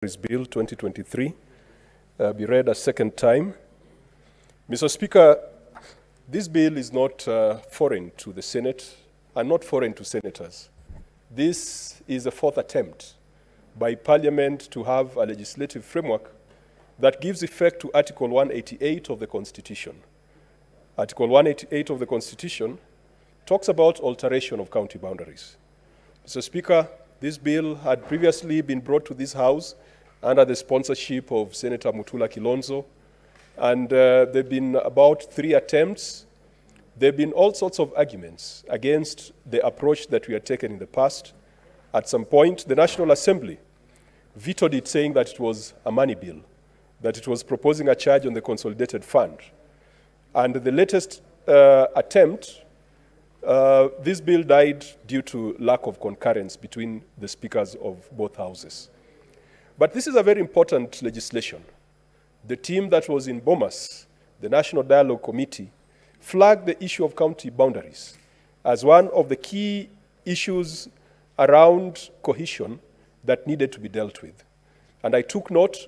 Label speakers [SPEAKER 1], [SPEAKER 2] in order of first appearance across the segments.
[SPEAKER 1] Bill 2023 uh, be read a second time. Mr. Speaker, this bill is not uh, foreign to the Senate and not foreign to senators. This is a fourth attempt by Parliament to have a legislative framework that gives effect to Article 188 of the Constitution. Article 188 of the Constitution talks about alteration of county boundaries. Mr. Speaker, this bill had previously been brought to this House under the sponsorship of Senator Mutula Kilonzo, and uh, there have been about three attempts. There have been all sorts of arguments against the approach that we had taken in the past. At some point, the National Assembly vetoed it, saying that it was a money bill, that it was proposing a charge on the consolidated fund. And the latest uh, attempt uh, this bill died due to lack of concurrence between the speakers of both houses. But this is a very important legislation. The team that was in Bomas, the National Dialogue Committee, flagged the issue of county boundaries as one of the key issues around cohesion that needed to be dealt with. And I took note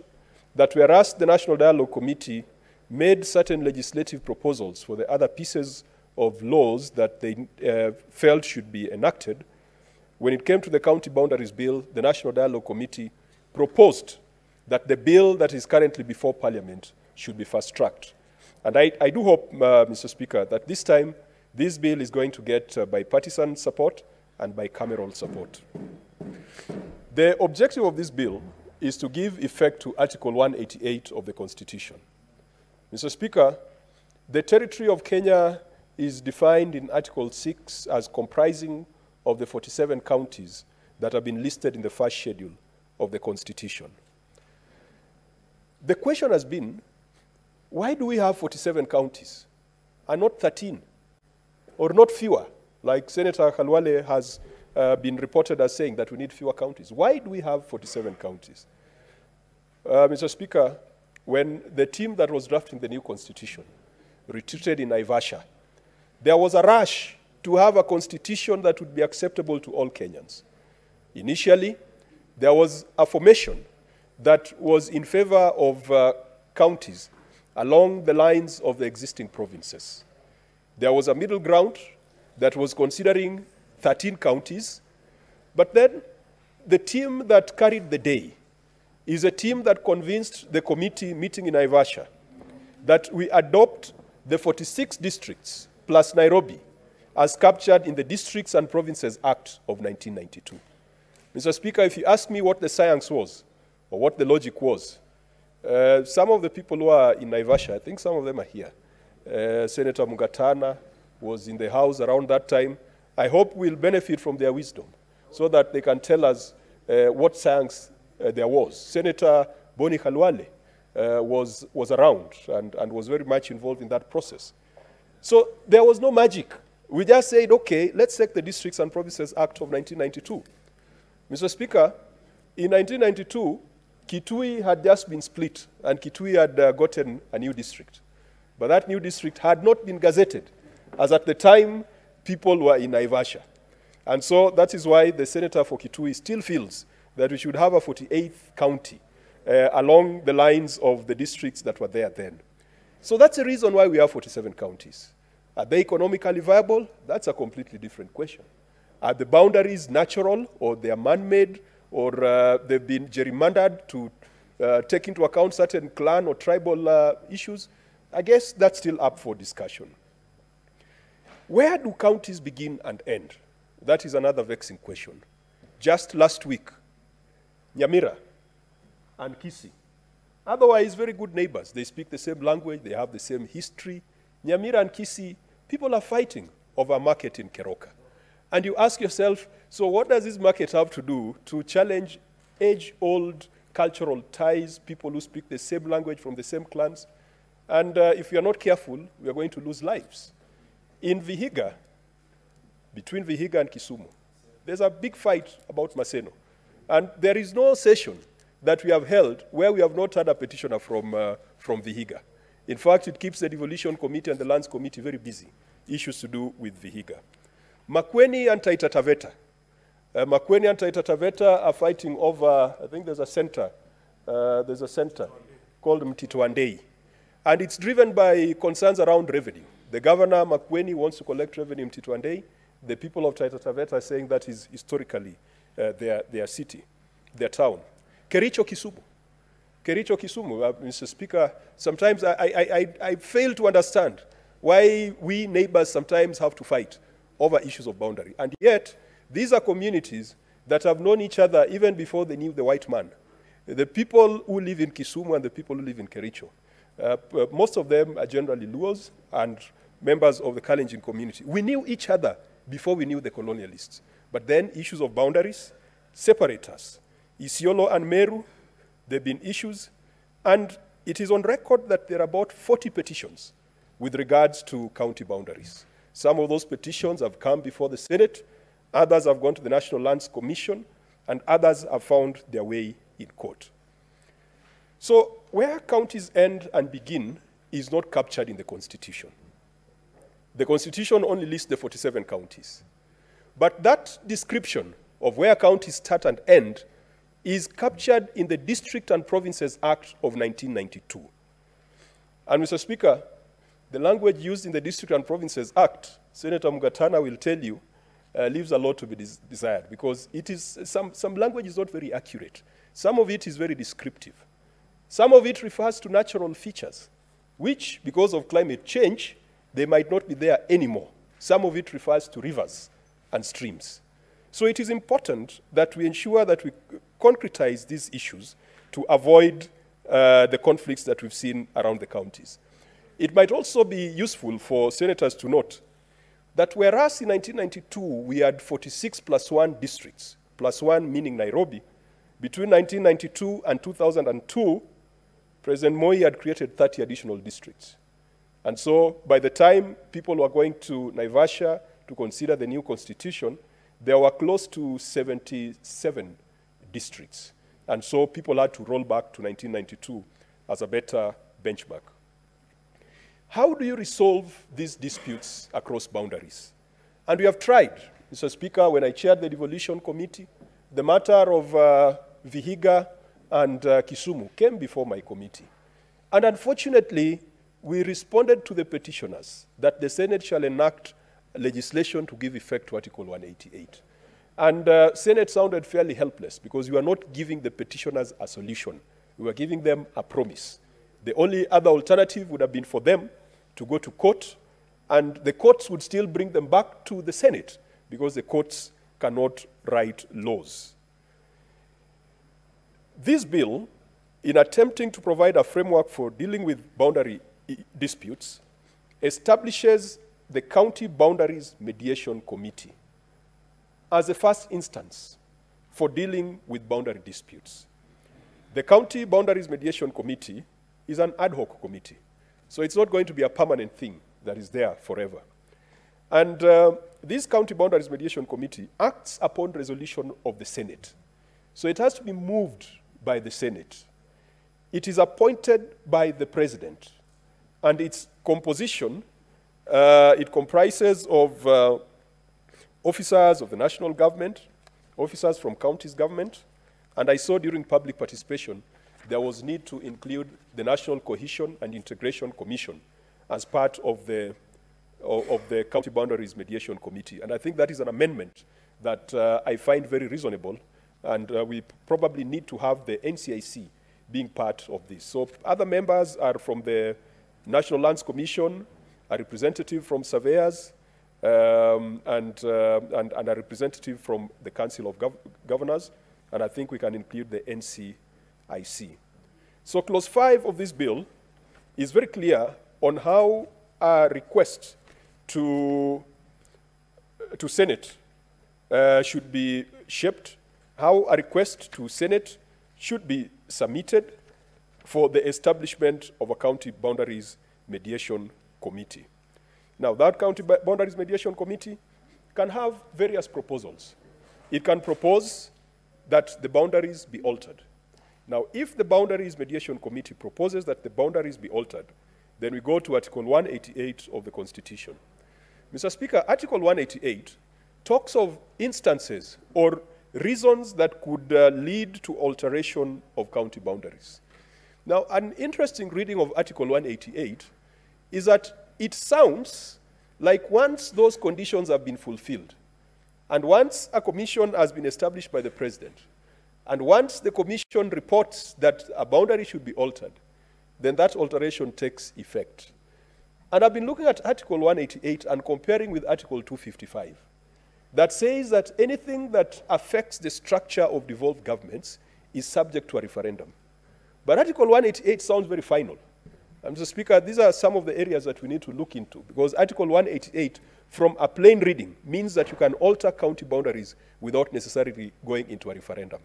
[SPEAKER 1] that whereas the National Dialogue Committee made certain legislative proposals for the other pieces of laws that they uh, felt should be enacted. When it came to the County Boundaries Bill, the National Dialogue Committee proposed that the bill that is currently before Parliament should be fast-tracked. And I, I, do hope, uh, Mr. Speaker, that this time this bill is going to get uh, bipartisan support and bicameral support. The objective of this bill is to give effect to Article 188 of the Constitution. Mr. Speaker, the territory of Kenya is defined in Article 6 as comprising of the 47 counties that have been listed in the first schedule of the Constitution. The question has been, why do we have 47 counties and not 13 or not fewer, like Senator Khalwale has uh, been reported as saying that we need fewer counties? Why do we have 47 counties? Uh, Mr. Speaker, when the team that was drafting the new constitution retreated in Naivasha there was a rush to have a constitution that would be acceptable to all Kenyans. Initially, there was a formation that was in favor of uh, counties along the lines of the existing provinces. There was a middle ground that was considering 13 counties, but then the team that carried the day is a team that convinced the committee meeting in Naivasha that we adopt the 46 districts plus Nairobi as captured in the Districts and Provinces Act of 1992. Mr. Speaker, if you ask me what the science was or what the logic was, uh, some of the people who are in Naivasha, I think some of them are here. Uh, Senator Mungatana was in the House around that time. I hope we'll benefit from their wisdom so that they can tell us uh, what science uh, there was. Senator Boni Khalwale uh, was, was around and, and was very much involved in that process. So there was no magic. We just said, okay, let's take the Districts and Provinces Act of 1992. Mr. Speaker, in 1992, Kitui had just been split, and Kitui had uh, gotten a new district. But that new district had not been gazetted, as at the time people were in Naivasha. And so that is why the senator for Kitui still feels that we should have a 48th county uh, along the lines of the districts that were there then. So that's the reason why we have 47 counties. Are they economically viable? That's a completely different question. Are the boundaries natural or they are man-made or uh, they've been gerrymandered to uh, take into account certain clan or tribal uh, issues? I guess that's still up for discussion. Where do counties begin and end? That is another vexing question. Just last week, Nyamira and Kisii, Otherwise, very good neighbors. They speak the same language, they have the same history. Nyamira and Kisii, people are fighting over a market in Keroka. And you ask yourself, so what does this market have to do to challenge age-old cultural ties, people who speak the same language from the same clans? And uh, if we are not careful, we are going to lose lives. In Vihiga, between Vihiga and Kisumu, there's a big fight about Maseno. And there is no session that we have held where we have not had a petitioner from, uh, from Vihiga. In fact, it keeps the Devolution Committee and the Lands Committee very busy, issues to do with Vihiga. Makueni and Taita Taveta. Uh, Makueni and Taita Taveta are fighting over, I think there's a center Uh, there's a center called Mtito Andei. And it's driven by concerns around revenue. The governor, Makueni, wants to collect revenue in Mtito Andei. The people of Taita Taveta are saying that is historically uh, their, their city, their town. Kericho Kisumu. Kericho Kisumu, uh, Mr. Speaker, sometimes I, I, I, I fail to understand why we neighbors sometimes have to fight over issues of boundary. And yet, these are communities that have known each other even before they knew the white man. The people who live in Kisumu and the people who live in Kericho. Uh, most of them are generally Luos and members of the Kalenjin community. We knew each other before we knew the colonialists. But then issues of boundaries separate us. Isiolo and Meru, there have been issues, and it is on record that there are about 40 petitions with regards to county boundaries. Some of those petitions have come before the Senate, others have gone to the National Lands Commission, and others have found their way in court. So, where counties end and begin is not captured in the Constitution. The Constitution only lists the 47 counties. But that description of where counties start and end is captured in the District and Provinces Act of 1992. And Mr. Speaker, the language used in the District and Provinces Act, Senator Mungatana will tell you, uh, leaves a lot to be des desired because it is, some, some language is not very accurate. Some of it is very descriptive. Some of it refers to natural features, which, because of climate change, they might not be there anymore. Some of it refers to rivers and streams. So it is important that we ensure that we concretize these issues to avoid uh, the conflicts that we've seen around the counties. It might also be useful for senators to note that whereas in 1992 we had 46 plus one districts, plus one meaning Nairobi, between 1992 and 2002, President Moi had created 30 additional districts. And so by the time people were going to Naivasha to consider the new constitution, there were close to 77 districts. And so people had to roll back to 1992 as a better benchmark. How do you resolve these disputes across boundaries? And we have tried. Mr. Speaker, when I chaired the devolution committee, the matter of uh, Vihiga and uh, Kisumu came before my committee. And unfortunately, we responded to the petitioners that the Senate shall enact legislation to give effect to Article 188. And uh, Senate sounded fairly helpless because we were not giving the petitioners a solution. We were giving them a promise. The only other alternative would have been for them to go to court, and the courts would still bring them back to the Senate because the courts cannot write laws. This bill, in attempting to provide a framework for dealing with boundary eh, disputes, establishes the County Boundaries Mediation Committee as a first instance for dealing with boundary disputes. The County Boundaries Mediation Committee is an ad hoc committee, so it's not going to be a permanent thing that is there forever. And uh, this County Boundaries Mediation Committee acts upon resolution of the Senate. So it has to be moved by the Senate. It is appointed by the President, and its composition, uh, it comprises of uh, officers of the national government, officers from counties government, and I saw during public participation there was need to include the National Cohesion and Integration Commission as part of the, of, the County Boundaries Mediation Committee. And I think that is an amendment that uh, I find very reasonable, and uh, we probably need to have the NCIC being part of this. So other members are from the National Lands Commission, a representative from surveyors, um, and, uh, and, and, a representative from the Council of Gov Governors, and I think we can include the NCIC. So clause 5 of this bill is very clear on how a request to, to Senate uh, should be shaped, how a request to Senate should be submitted for the establishment of a county boundaries mediation committee. Now, that county boundaries mediation committee can have various proposals. It can propose that the boundaries be altered. Now, if the boundaries mediation committee proposes that the boundaries be altered, then we go to Article 188 of the Constitution. Mr. Speaker, Article 188 talks of instances or reasons that could uh, lead to alteration of county boundaries. Now, an interesting reading of Article 188 is that it sounds like once those conditions have been fulfilled, and once a commission has been established by the president, and once the commission reports that a boundary should be altered, then that alteration takes effect. And I've been looking at Article 188 and comparing with Article 255 that says that anything that affects the structure of devolved governments is subject to a referendum. But Article 188 sounds very final. Um, Mr. Speaker, these are some of the areas that we need to look into because Article 188, from a plain reading, means that you can alter county boundaries without necessarily going into a referendum.